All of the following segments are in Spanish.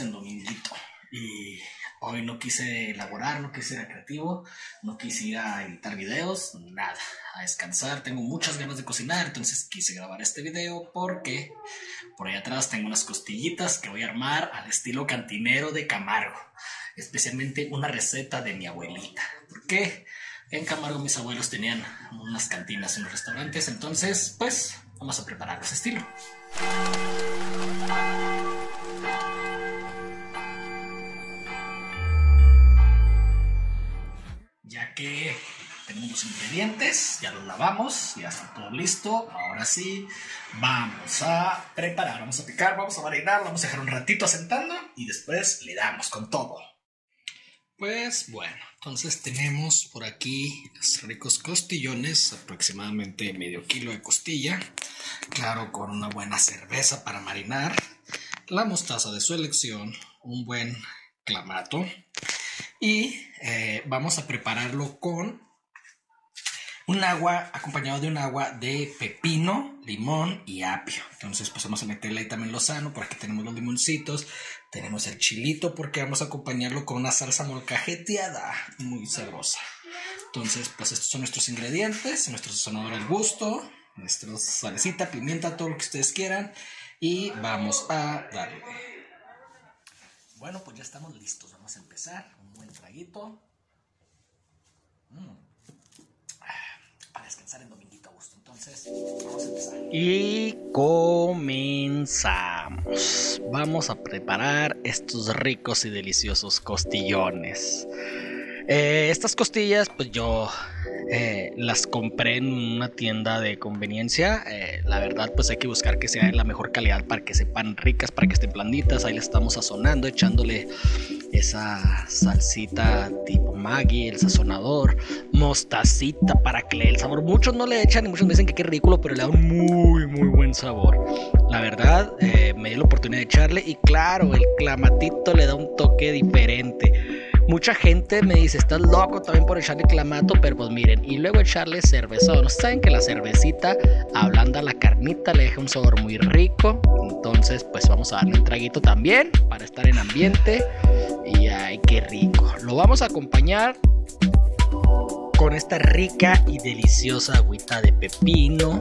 en dominguito y hoy no quise elaborar, no quise ser creativo, no quise ir a editar videos, nada, a descansar. Tengo muchas ganas de cocinar, entonces quise grabar este video porque por ahí atrás tengo unas costillitas que voy a armar al estilo cantinero de Camargo, especialmente una receta de mi abuelita. ¿Por qué? En Camargo mis abuelos tenían unas cantinas en los restaurantes, entonces pues vamos a preparar ese estilo. Ingredientes, ya los lavamos, ya está todo listo. Ahora sí, vamos a preparar, vamos a picar, vamos a marinar, vamos a dejar un ratito asentando y después le damos con todo. Pues bueno, entonces tenemos por aquí los ricos costillones, aproximadamente medio kilo de costilla, claro, con una buena cerveza para marinar, la mostaza de su elección, un buen clamato y eh, vamos a prepararlo con un agua acompañado de un agua de pepino, limón y apio. Entonces, pues vamos a meterle ahí también lo sano. Por aquí tenemos los limoncitos, tenemos el chilito, porque vamos a acompañarlo con una salsa molcajeteada muy sabrosa. Entonces, pues estos son nuestros ingredientes, nuestro sazonador al gusto, nuestra salecita, pimienta, todo lo que ustedes quieran. Y vamos a darle. Bueno, pues ya estamos listos. Vamos a empezar. Un buen traguito. Mm descansar en dominguito a gusto. Entonces, vamos a empezar. Y comenzamos. Vamos a preparar estos ricos y deliciosos costillones. Eh, estas costillas, pues yo eh, las compré en una tienda de conveniencia. Eh, la verdad, pues hay que buscar que sean de la mejor calidad para que sepan ricas, para que estén blanditas. Ahí le estamos sazonando, echándole esa salsita tipo Maggi, el sazonador, mostacita para que le dé el sabor. Muchos no le echan y muchos me dicen que qué ridículo, pero le da un muy, muy buen sabor. La verdad, me di la oportunidad de echarle y claro, el clamatito le da un toque diferente. Mucha gente me dice, estás loco también por echarle clamato, pero pues miren, y luego echarle cerveza. No saben que la cervecita ablanda la carnita, le deja un sabor muy rico. Entonces, pues vamos a darle un traguito también para estar en ambiente. Y ay, qué rico. Lo vamos a acompañar con esta rica y deliciosa agüita de pepino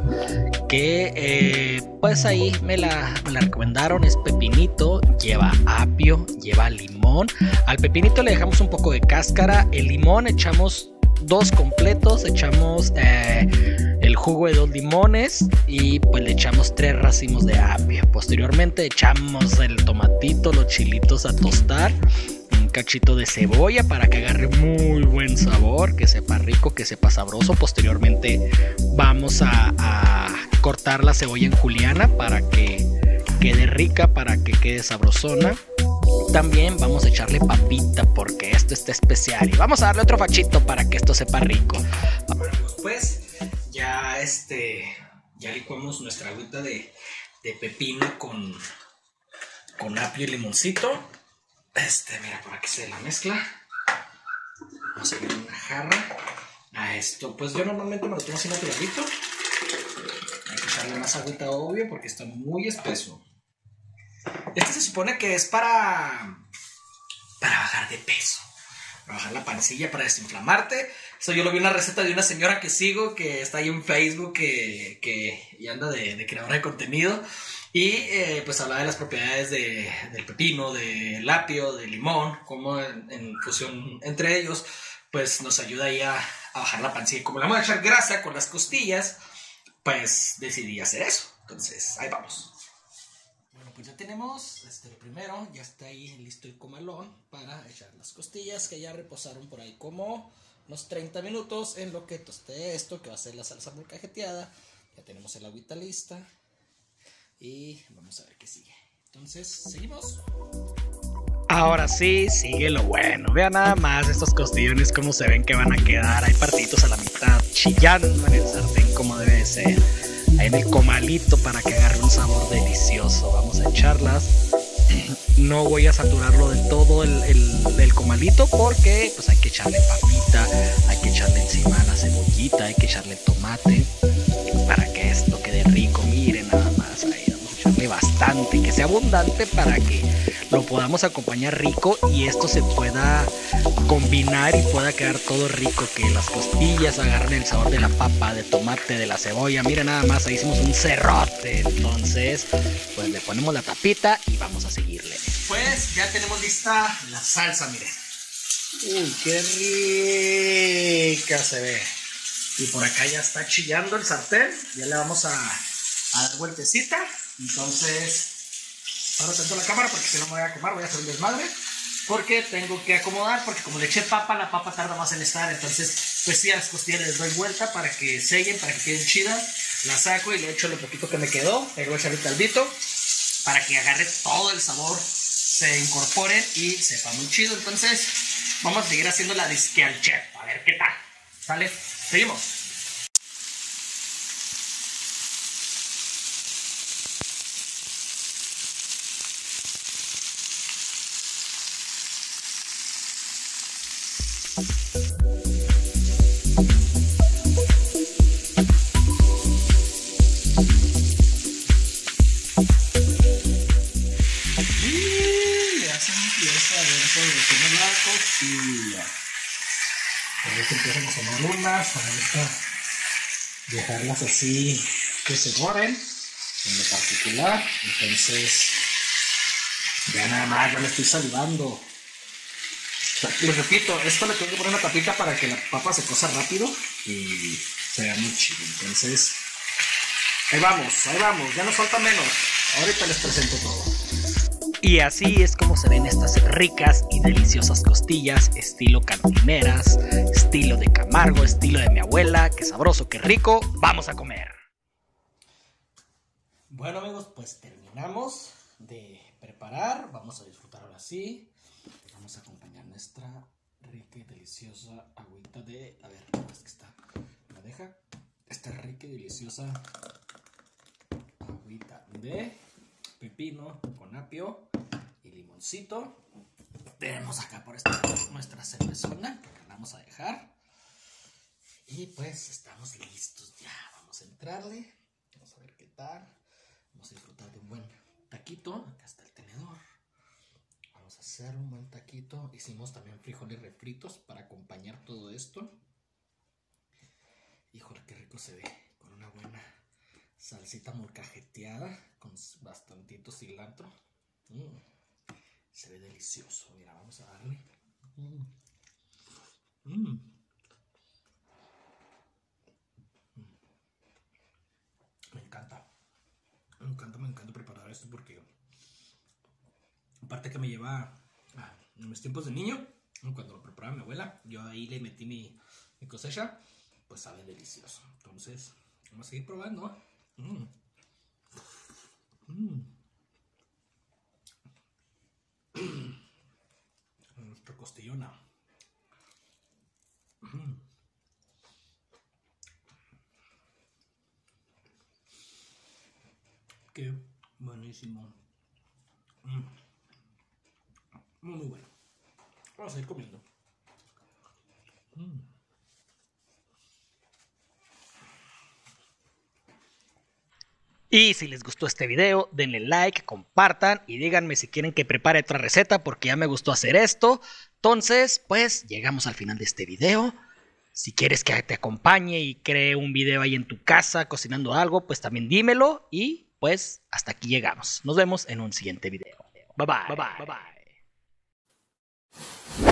que eh, pues ahí me la, me la recomendaron. Es pepinito lleva apio lleva limón. Al pepinito le dejamos un poco de cáscara. El limón echamos dos completos. Echamos eh, el jugo de dos limones y pues le echamos tres racimos de apio. Posteriormente echamos el tomatito los chilitos a tostar cachito de cebolla para que agarre muy buen sabor, que sepa rico, que sepa sabroso. Posteriormente vamos a, cortar la cebolla en juliana para que quede rica, para que quede sabrosona. También vamos a echarle papita porque esto está especial. Y vamos a darle otro fachito para que esto sepa rico. Pues ya este ya licuamos nuestra agüita de, de pepino con, con apio y limoncito. Este, mira, para que se la mezcla. Vamos a poner una jarra. A esto, pues yo normalmente me lo tomo así naturalito. Hay que echarle más agüita, obvio, porque está muy espeso. Este se supone que es para. para bajar de peso. Bajar la pancilla, para desinflamarte. Eso yo lo vi en una receta de una señora que sigo, que está ahí en Facebook, que, que y anda de, de creadora de contenido. Y eh, pues hablaba de las propiedades de, del pepino, del apio, del limón, como en, fusión entre ellos, pues nos ayuda ahí a, bajar la pancilla. Y como le vamos a echar grasa con las costillas, pues decidí hacer eso. Entonces, ahí vamos. Bueno, pues ya tenemos este, lo primero, ya está ahí listo el comalón para echar las costillas que ya reposaron por ahí como unos 30 minutos en lo que tosté esto, que va a ser la salsa molcajeteada. Ya tenemos el agüita lista. Y vamos a ver qué sigue. Entonces, seguimos. Ahora sí, sigue lo bueno. Vean nada más estos costillones cómo se ven que van a quedar. Hay partitos a la mitad, chillando en el sartén como debe de ser. En el comalito para que agarre un sabor delicioso. Vamos a echarlas. No voy a saturarlo de todo el, el, comalito porque pues hay que echarle papita, hay que echarle encima la cebollita, hay que echarle tomate para que esto quede rico. Sea abundante para que lo podamos acompañar rico y esto se pueda combinar y pueda quedar todo rico, que las costillas agarren el sabor de la papa, de tomate, de la cebolla. Mira nada más, ahí hicimos un cerrote. Entonces, pues le ponemos la tapita y vamos a seguirle. Pues ya tenemos lista la salsa, miren. Uy, qué rica se ve. Y por acá ya está chillando el sartén. Ya le vamos a, a dar vueltecita. Entonces, ahora tanto la cámara porque si no me voy a quemar, voy a hacer un desmadre. Porque tengo que acomodar, porque como le eché papa, la papa tarda más en estar. Entonces, pues sí, a las costillas les doy vuelta para que sellen, para que queden chidas. La saco y le echo lo poquito que me quedó. Le voy a echar el caldito para que agarre todo el sabor, se incorporen y sepa muy chido. Entonces, vamos a seguir haciendo la disque al chef. A ver qué tal. ¿Sale? Seguimos. Dejarlas así que se moren en lo particular. Entonces, ya nada más, ya me estoy salivando. Les repito, esto le tengo que poner una tapita para que la papa se cosa rápido y sea muy chido. Entonces, ahí vamos, ahí vamos, ya nos falta menos. Ahorita les presento todo. Y así es como se ven estas ricas y deliciosas costillas, estilo cantineras, estilo de Camargo, estilo de mi abuela, qué sabroso, qué rico, vamos a comer. Bueno amigos, pues terminamos de preparar, vamos a disfrutar ahora sí, vamos a acompañar nuestra rica y deliciosa agüita de, a ver, es que está, me deja, esta rica y deliciosa agüita de pepino con apio tenemos acá por esta nuestra cervezona que la vamos a dejar. Y pues estamos listos ya. Vamos a entrarle. Vamos a ver qué tal. Vamos a disfrutar de un buen taquito. Acá está el tenedor. Vamos a hacer un buen taquito. Hicimos también frijoles refritos para acompañar todo esto. Híjole, qué rico se ve. Con una buena salsita molcajeteada. Con bastantito cilantro. Mm. Se ve delicioso. Mira, vamos a darle. Mm. Mm. Me encanta. Me encanta, me encanta preparar esto porque aparte que me lleva en mis tiempos de niño, cuando lo preparaba mi abuela, yo ahí le metí mi, cosecha, pues sabe delicioso. Entonces, vamos a seguir probando. Mm. Nuestra costillona. Qué buenísimo. Muy, muy bueno. Vamos a ir comiendo. Y si les gustó este video, denle like, compartan y díganme si quieren que prepare otra receta porque ya me gustó hacer esto. Entonces, pues llegamos al final de este video. Si quieres que te acompañe y cree un video ahí en tu casa cocinando algo, pues también dímelo y pues hasta aquí llegamos. Nos vemos en un siguiente video. Bye bye. bye, bye. bye, bye.